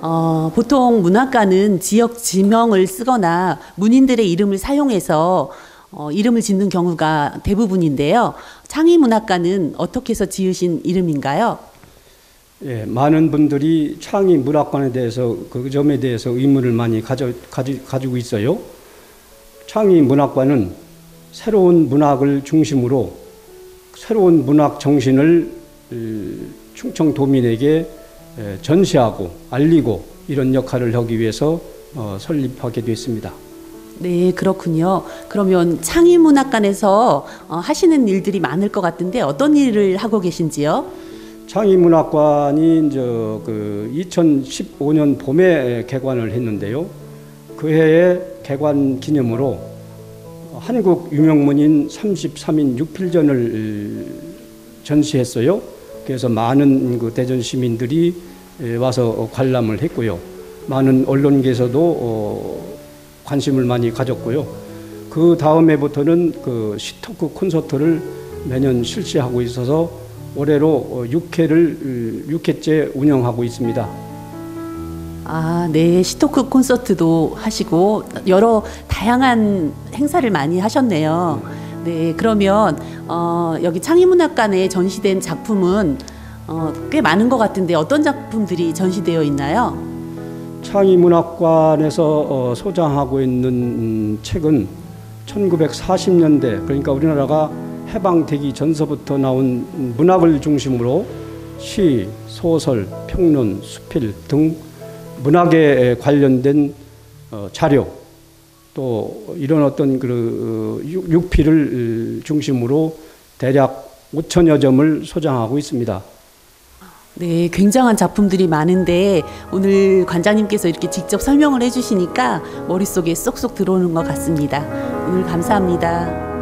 어, 보통 문학가는 지역 지명을 쓰거나 문인들의 이름을 사용해서 어, 이름을 짓는 경우가 대부분인데요. 창의 문학가는 어떻게 해서 지으신 이름인가요? 예, 많은 분들이 창의 문학관에 대해서 그 점에 대해서 의문을 많이 가져, 가지, 가지고 있어요. 창의 문학관은 새로운 문학을 중심으로 새로운 문학 정신을 충청 도민에게 전시하고 알리고 이런 역할을 하기 위해서 어, 설립하게 됐습니다. 네, 그렇군요. 그러면 창의문학관에서 어, 하시는 일들이 많을 것 같은데 어떤 일을 하고 계신지요? 창의문학관이 이제 그 2015년 봄에 개관을 했는데요. 그 해에 개관 기념으로 한국 유명문인 33인 6필전을 전시했어요. 그래서 많은 그 대전 시민들이 와서 관람을 했고요. 많은 언론계에서도 어, 관심을 많이 가졌고요. 그 다음 해부터는 그 시토크 콘서트를 매년 실시하고 있어서 올해로 6회를 6회째 운영하고 있습니다. 아, 네. 시토크 콘서트도 하시고 여러 다양한 행사를 많이 하셨네요. 네. 그러면 어, 여기 창의문학관에 전시된 작품은 어, 꽤 많은 것 같은데 어떤 작품들이 전시되어 있나요? 창의문학관에서 어, 소장하고 있는 음, 책은 1940년대 그러니까 우리나라가 해방되기 전서부터 나온 문학을 중심으로 시, 소설, 평론, 수필 등 문학에 관련된 어, 자료 또 이런 어떤 그 어, 육필을 중심으로 대략 5천여 점을 소장하고 있습니다. 네, 굉장한 작품들이 많은데 오늘 관장님께서 이렇게 직접 설명을 해주시니까 머릿속에 쏙쏙 들어오는 것 같습니다. 오늘 감사합니다.